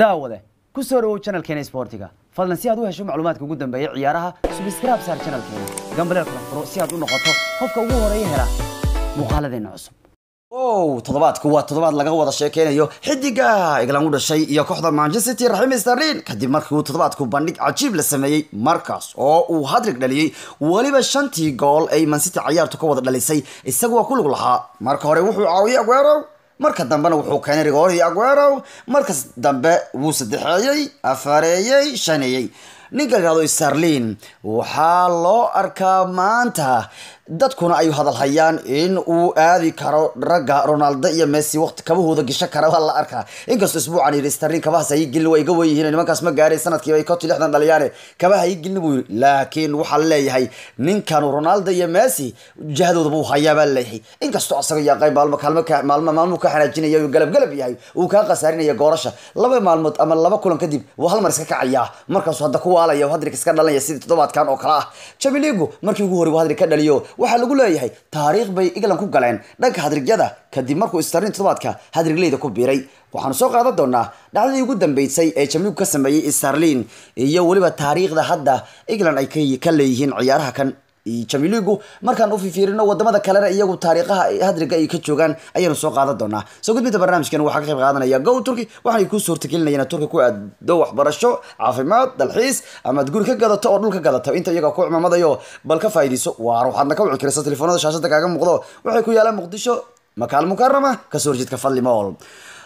daawade ku soo dhawow channelkeena sportiga. Fadlan si aad u hesho macluumaadka ugu dambeeya ciyaaraha subscribe saar channelkeena. Gambaleel kala furo si aad u noqoto qofka ugu horreeya hela muuqaaladeena cusub. Ow toddobaadku waa toddobaad laga wada sheekeynayo. Xidiga england u dhashay iyo kooxda manchester city raxim sterlin kadib markii uu toddobaadku bandhig cajiib la sameeyey markaas oo uu hadrig dhaliyey weliba shantii gool ay mancity cayaartu ka wada dhalisay isagu waa ku lug lahaa. Marka hore wuxuu caawiyey aguero marka dambena wuxuu keenay rigoorihii aguero markas dambe wuu saddexeeyey afareeyey shaneeyey. Ninka la yihahdo starlin waxaa loo arkaa maanta dadkuna ay hadal hayaan in uu aadi karo ragga ronaldo iyo messi waqti kabahooda gisho kara waa la arkaa. Inkastoo isbuucan yidhi starlin kabahaas hayi gelin waa iga weyihiin nimankaas ma gaareen sanadkiiba ay konton lixdan dhaliyaane. Kabaha hayi gelin buu yidhi laakiin waxaa leeyahay ninkan ronaldo iyo messi jahadooda buu hayaa baa la leeyahay inkastoo asaga yaaqay maalmo kaalmo ka xanaajinaya galab galab yahay uu kaa khasaarinaya goorasha. Laba maalmood ama laba kulan kadib wuu hal iska kacayaa. Markaasuu hadda ku waalaya hadrig iska dhalanaya sidii toddobaadkan oo kale ah. Jabiligu markii ugu horey uu hadrig ka dhaliyo waxaa lagu leeyahay taariikh bay england ku galeen. Dhanka hadrigyada kadib markuu starlin toddobaadka hadrigleyda ku biiray. Waxaanu soo qaadan doonaa dhacdadii ugu dambeysay ee jamligu ka sameeyey starlin iyo weliba taariikhda hadda england ay ka leeyihiin ciyaaraha kan jamiiligu markaan u fifiirino waddamada kalena iyagu taariikhaha hadriga ay ka joogaan ayaanu soo qaadan doonaa. Soo gudbinta barnaamijkan waxaa ka qayb qaadanaya go turki waxaanay kuu suurtagelinayaan turki ku aado waxbarasho caafimaad dalxiis amaad guri ka gadato oo dhul ka gadato. Inta iyaga ku cimamadayo bal ka faa'iidayso waar waxaadna ka wici karaysa telefoonada shaashada kaaga muuqdo. Waxay ku yaalaan muqdisho makaal mukarama ka soo horjeedka fadli mool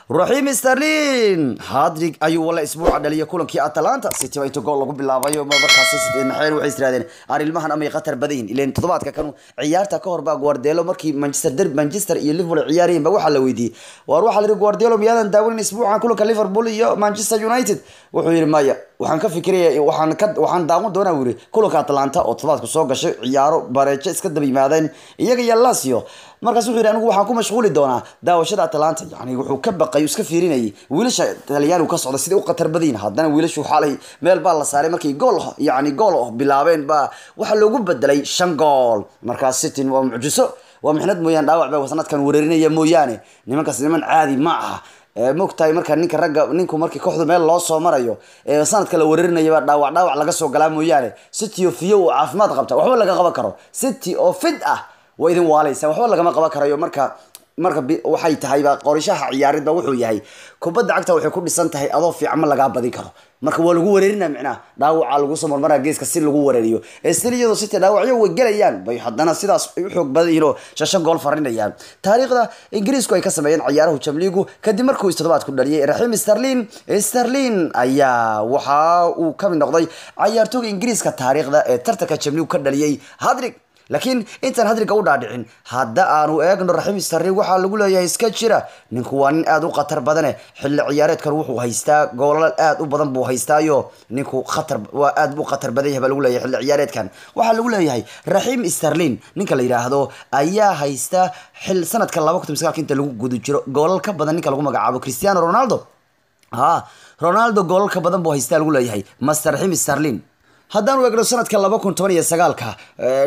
raxiim sterlin hadrig ayuu walla isbuuca dhaliyay kulankii atalanta. City baa inta gool lagu bilaabayo markaasi maxay waxay istiraadeen aan ilmahan amay khatar badayin ileen toddobaadka kanu ciyaarta ka hor baa guardelo markii manchester derby manchester iyo liverpool ciyaarayeen ba waxaa la weydiiyey. Waar waxaa la yidhi guardelo miyaadan daawanin isbuucan kulanka liverpool iyo manchester united? Wuxuu yidhi maya waxaan ka fikiraya waxaan daawan doonaa yidhi kulanka atlanta oo toddobaadku soo gashay ciyaaro bareejo iska daba yimaadeen iyaga iyo lasio markaas wuxuu yidhi anigu waxaan ku mashquuli doonaa daawashada atlanta. Yani wuxuu ka baqay iska fiirinayay wiilasha talyaanigu ka socda sidai u khatar badayin haddana wiilashu xalay meel baa la saaray markay gool yani gool bilaabeen baa waxaa loogu bedelay shan gool. Markaas cityn waa mucjiso waa mixnad mooyaan dhaawac ba sanadkan weerarinaya mooyaane. Nimankaas niman caadi ma aha mogtahay marka ninka ragga ninku markii kooxdu meel loo soo marayo sanadka la weerarinayaba dhaawac dhaawac laga soo galaa mooyaane. City oo fiyo oo caafimaad qabta waxba laga qaban karo. City oo fid ah waa idin waalaysa waxba lagama qaban karayo marka marka waxay tahayba qorishaha ciyaaridba wuxuu yahay kubadda cagta waxay ku dhisan tahay adoo fiican ma lagaa badin karo. Marka waa lagu wareerina micnaha dhaawaca lagu soo marmaraa geeska si lagu wareeriyo. Stil iyadoo city dhaawacyo way gelayaan bay haddana sidaas ay u shasho gool farinayaan. Taariikhda ingiriisku ay ka sameeyeen ciyaarahu jamliigu kadib markuu toddobaadku dhaliyay raxiim sterlin sterlin ayaa waxa uu ka mid noqday cayaartooga ingiriiska taariikhda ee tartanka jamliigu ka dhaliyay hadrig laakiin intaan hadriga u dhaadhicin hadda aanu eegno raxiim starlin waxaa lagu leeyahay iska jira. Ninku waa nin aada u khatar badane. Xilli ciyaareedkan wuxuu haystaa goolal aada u badan buu haystaayo. Ninku khatar waa aada u khatar badan yahay baa lagu leeyahay xilli ciyaareedkan. Waxaa lagu leeyahay raxiim starlin ninka la yidhaahdo ayaa haysta xil sanadka laba kun sagaalka inta lagu guda jiro. Goolal ka badan ninka lagu magacaabo cristiano ronaldo. Ha ronaldo goolal ka badan buu haystaa lagu leeyahay. Master raxiim starlin haddaan u eegno sanadka laba kun toban iyo sagaalka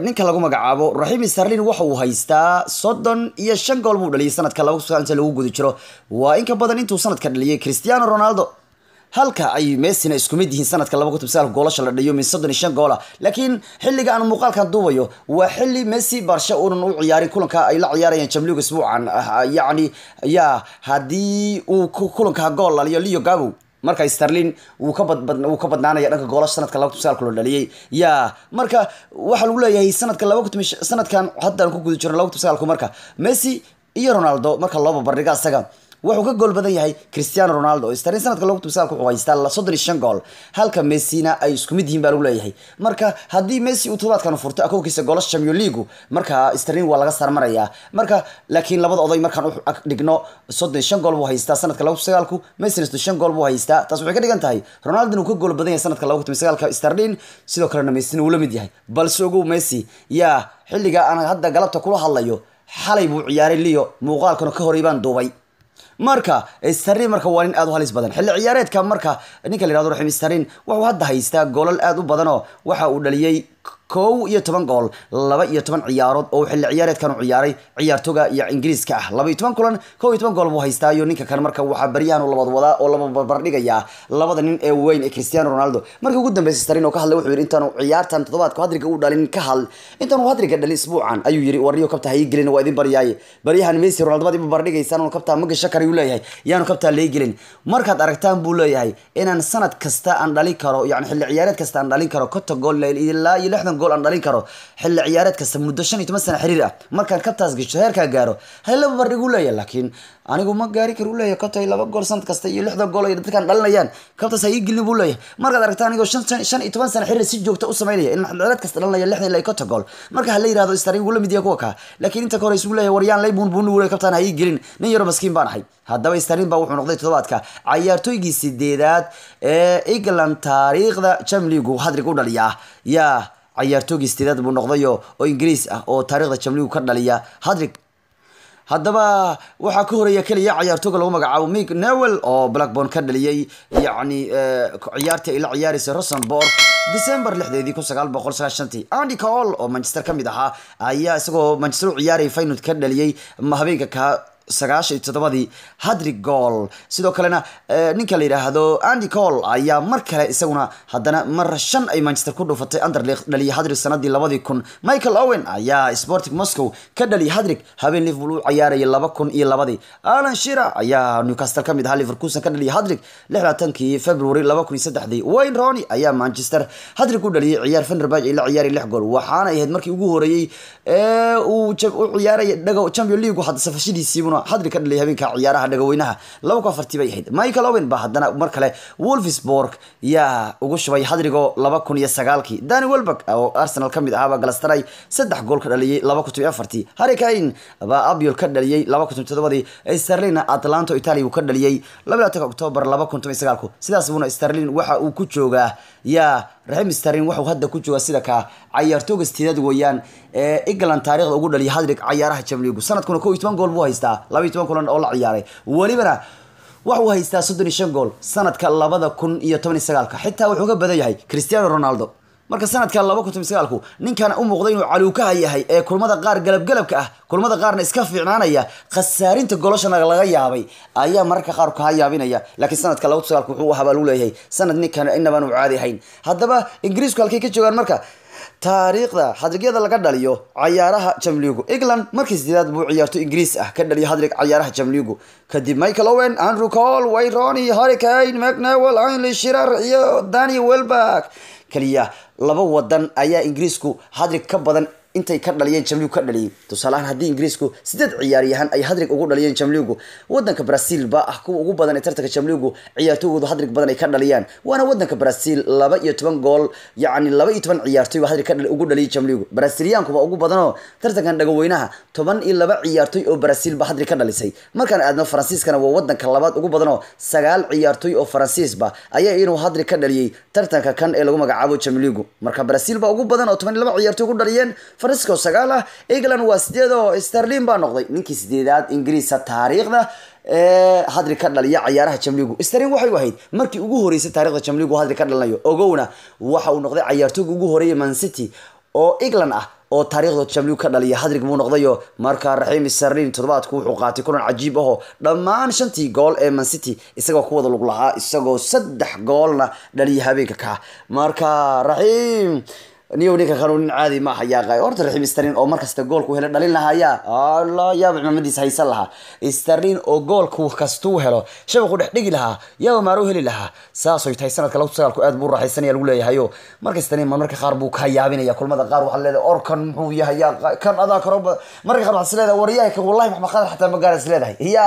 ninka lagu magacaabo raxiim starlin waxa uu haystaa soddon iyo shan gool buu dhaliyay sanadka laba lagu guda jiro. Waa in ka badan intuu sanadka dhaliyay cristiano ronaldo. Halka ay messina isku mid yihiin sanadka laba kun sagaalka goolasha la dhaliyo min soddon iyo shan goola. Laakiin xilliga aan muuqaalkan duubayo waa xilli messi barsha uunan u ciyaarin kulanka ay la ciyaarayaan jamligu isbuucan yacni ya haddii uu kulanka gool laliyo leo gago marka starlin wuu ka bad wuu ka badnaanaya dhanka goolasha sanadka laba kun sagaalka loo dhaliyay. Ya marka waxaa lagu leeyahay sanadka laba kun sanadkan haddaan ku guda jirno laba kun sagaalku marka messi iyo ronaldo marka loo barbardhiga asaga wuxuu ka gool badan yahay cristiano ronaldo. Starlin sanadka laba kun sagaalka wuxuu haystaa soddon iyo shan gool. Halka messina ay isku mid yihiin baa lagu leeyahay. Marka haddii messi uu toddobaadkan furto akoonkiisa goolasha champion league marka starlin waa laga sarmarayaa marka laakiin labada oday markaan u dhigno soddon iyo shan gool buu haystaa sanadka kun sagaalku messina shan gool buu haystaa. Taas waxay ka dhigan tahay ronaldo uu ka gool badan yahay sanadka laba kun sagaalka sidoo kalena messina uu la mid yahay. Balse ogow messi yaa xilliga aan hadda galabta kula hadlayo xalay buu ciyaaray leo. Muuqaalkana ka horay baan duubay marka starin marka waa nin aad u halis badan. Xilli ciyaareedka marka ninka la yihahdo raxim starin wuxuu hadda haystaa goolal aad u badanoo waxa uu dhaliyey kow iyo toban gool laba iyo toban ciyaarood oo xilli ciyaareedkan u ciyaaray ciyaartoga iyo ingiriiska ah. Laba iyo toban kulan kow iyo toban gool buu haystaa iyo ninka kale marka waxaa baryahan u labad wadaa oo laba barbardhigayaa labada nin ee weyn ee cristiano ronaldo. Markii ugu dambeysay starin oo ka hadlay wuxuu yidhi intaanu ciyaartan toddobaadku hadriga u dhalin ka hadl. Intaanu hadriga dhalin isbuucan ayuu yidhi. Warniyo kabta hayi gelin waa idin baryaaye. Baryahan messi ronaldo baad iba bardhigaysaan anu kabtaa maga shakar ayuu leeyahay. Yaanu kabtaa lee gelin. Markaad aragtaan buu leeyahay inaan sanad kasta aan dhalin karo yani xilli ciyaareed kasta aan dhalin karo konton gool ilaa iyo lixdan gool aan dhalin karo. Xilli ciyaareed kasta muddo shan iyo toban sano xiriir ah. Markaan kabtaas gasho heerkaa gaaro. Halaba bardhig u leeyahay laakiin anigu ma gaari kar u iyo laba gool sanad kasta iyo lixdan gool ay dadkaan dhalinayaan. Kabtaas ha ii gelin buu leeyahay. Markaad aragtaan anigoo shan iyo toban sano xiriir si joogta u samaynaya in ciyaareed kasta dhalinaya lixdan ilaa konton gool. Marka hala yiraahdo starin wuu la mid yahay kuwa kaa laakiin inta ka isugu leeyahay waryaan lay buun wule kabtaan ha ii gelin. Nin yaro maskiin baan ahay. Haddaba starin baa wuxuu noqday toddobaadka cayaartooygii sideedaad ee england taariikhda jamligu hadrig u dhaliyaa. Yaa cayaartoogii sideedaad buu noqdayo oo ingiriis ah oo taarikhda jamligu ka dhaliya. Hadrig haddaba waxaa ka horreeya keliya cayaartooga lagu magacaabo mig newell oo blackborn ka dhaliyey yacni ciyaartii ay la ciyaaraysa rosenborg december lixdeedii kun sagaal boqol sagaashantii andy cole oo manchester ka mid ahaa ayaa isagoo manchester u ciyaarayay faynod ka dhaliyey habeenka ka sagaashan iyo toddobadii hadrig gool. Sidoo kalena ninka la yidhaahdo andy cole ayaa mar kale isaguna haddana mar shan ay manchester ku dhufatay anderlecht dhaliyay hadrig sanadii labadii kun. Michael owen ayaa sporting moscow ka dhaliyay hadrig. Habeen liverpool u ciyaarayay laba kun iyo labadii. Alan shira ayaa newcastle ka mid ahaa liverkusen ka dhaliyay hadrig lixlaatankii february laba kun iyo saddexdii. Wayne rony ayaa manchester hadrig u dhaliyay ciyaar fenerbahce ay la ciyaarayay lix gool. Waxaana ahayd markii ugu horeeyey ee uu u ciyaaraya dhago champion league hadda hadri ka dhaliyay habeenka ciyaaraha dhagaweynaha. Laba ku afartii bay ahayd. Michael owen baa haddana mar kale wolfsburg yaa ugu shubay hadrigo laba kun iyo sagaalkii. Dani welberg oo arsenal ka mid ahaabaa galastaray. Saddex gool ka dhaliyay laba kun iyo afartii harry kane baa abiol ka dhaliyay laba kun toddobadii. Sterlin atlanto italia uu ka dhaliyay. Labaatanka octoobar laba kun iyo sagaalku. Sidaas buuna sterlin waxa uu ku joogaa. Yaa raxim sterlin waxuu hadda ku joogaa sida ka cayaartooga sideedad weeyaan ee england taarikhda ugu dhaliya hadrig cayaaraha jamligu sanadkuna kow iyo toban gool buu haystaa toban kulan oo la ciyaaray. Welibana waxuu haystaa soddon iyo shan gool sanadka labada kun iyo toban iyo sagaalka. Xitaa wuxuu ka badan yahay cristiano ronaldo. Marka sanadka laba kun toban sagaalku ninkan u muuqday inuu caluukaha yahay ee kulmada qaar galabgalabka ah kulmada qaarna iska fiicnaanaya khasaarinta goloshana laga yaabay ayaa mararka qaar kaa yaabinaya laakiin sanadka laba kun sagaalku wuxuu ahaa baa lagu leeyahay sanad ninkan inabaan u caadi ahayn. Haddaba ingiriisku halkay ka joogaan marka taariikhda hadrigyada laga dhaliyo cayaaraha jamligu england markii sideedaad buu ciyaarto ingiriis ah ka dhaliyo hadrig cayaaraha jamligu kadib michael owen andrew rony harry kane mcnewell ainley shirar iyo daniel welberg kaliya laba wadan ayaa ingiriisku hadrig ka badan intay ka dhaliyeen jamligu ka dhaliyay. Tusaaleahaan haddii ingiriisku sideed ciyaaryahan ay hadrig ugu dhaliyeen jamligu wadanka brazil baa ah kuwa ugu badan ee tartanka jamligu ciyaartooygoodu hadrig badan ay ka dhaliyaan waana wadanka brazil laba iyo toban gool yacni laba iyo toban ciyaartooy baa hadrig ugu dhaliyay jamligu braziliyaankuba ugu badanoo tartankan dhagaweynaha toban iyo laba ciyaartooy oo brazil ba hadrig ka dhalisay. Markaan aadno faransiiskana waa wadanka labaad ugu badanoo sagaal ciyaartooy oo faransiisba ayaa inuu hadrig ka dhaliyey tartanka kan ee lagu magacaabo jamligu marka brazil baa ugu badan oo toban iyo laba ciyaartooy ugu dhaliyeen oo sagaal ah. England waa sideed oo sterlin baa noqday. Ninkii sideedaad ingiriisa taariikhda ee hadri ka dhaliya cayaaraha jamligu sterlin waxay ahayd markii ugu horeysay taarikhda jamligu hadri ka dhalinayo ogowna waxa uu noqday cayaartooyga ugu horeeyay man city oo england ah oo taariikhdood jamligu ka dhaliya hadrig buu noqdayo markaa raxiim sterlin toddobaadku wuxuu qaatay kulan cajiib ahoo dhammaan shantii gool ee man city isagoo ku wada lug lahaa isagoo saddex goolna dhaliya habeenka ka. Marka raxiim niyow ninka kanu caadi ma aha yaaqay horta raxiim sterlin oo markasta goolku helo dhalin lahaya alla yaaba cimaamadiisa haysan lahaa. Sterlin oo goolku kastuu helo. Shabaqu dhex dhigi lahaa. Yaaba maaro heli lahaa. Saasoy tahay sanadka lagu sagaalku aad buu raaxaysanaya lagu leeyahayo. Marka sterlin marmarka qaar buu ka yaabinaya kulmada qaar waxaad leedahay orkan muxuu yahay? Yaa kan adaa karo marka qaar waxaad is leedahay waryahay kan wallahi maxmed qadar xataa ma gaara is leedahay. Ya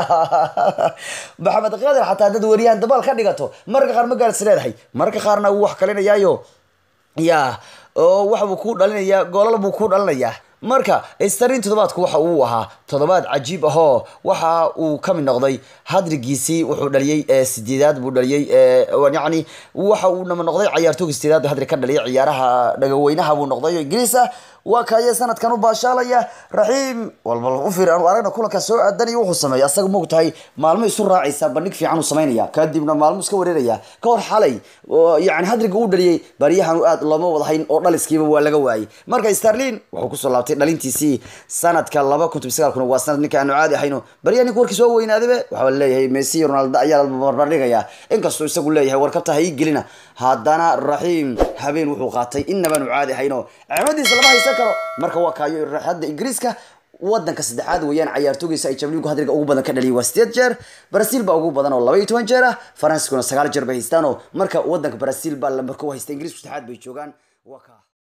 maxamed qadar xataa dad waryahan dabaal ka dhigato. Marka qaar ma gaara is leedahay. Marka qaarna wuu wax kalinayaayo. Ya oo waxa buu ku dhalinayaa goolal buu ku dhalinayaa marka starin toddobaadku waxa uu ahaa toddobaad cajiib ahoo waxa uu ka mid noqday hadrigiisii wuxuu dhaliyey sideedaad buu dhaliyey yacni waxa uu nama noqday cayaartooga sideedaad hadri ka dhaliyay ciyaaraha dhagaweynaha buu noqday oo ingiriis ah waa kaaye sanadkan u baashaalaya raxiim. Walbal u fiir aanu aragna kulanka soo aadanaya wuxuu sameeya asaga moog tahay maalmo isu raacaysa bandhig fiican uu samaynaya kadibna maalmo iska wareeraya. Ka hor xalay yani hadriga uu dhaliyey baryahan aad looma wadahayn oo dhaliskiiba waa laga waayey marka starlin wuxuu ku soo laabtay dhalintiisii sanadka laba kun toban sagaal kun waa sanad ninka aanu caadi ahayno. Baryaha ninka warkiis waa weynaadaba waxaa leeyahay messi iyo ronaldo ayaa barbardhigaya. Inkastoo isagu leeyahay warkabta ha gelina. Haddana raxiim habeen wuxuu qaatay inabaanu caadi ahayno. Cimadiisa lama haysan karo. Marka waa kaayo hadda ingiriiska wadanka saddexaad weeyaan cayaartoogiisa ay jabligu hadriga ugu badan ka dhaliyay waa sideed jeer. Brazil baa ugu badan oo laba iyo toban jeer ah. Faransiskuna sagaal jeer bay haystaanoo marka wadanka brazil baa lambarka u haysta ingiriisku saddexaad bay joogaan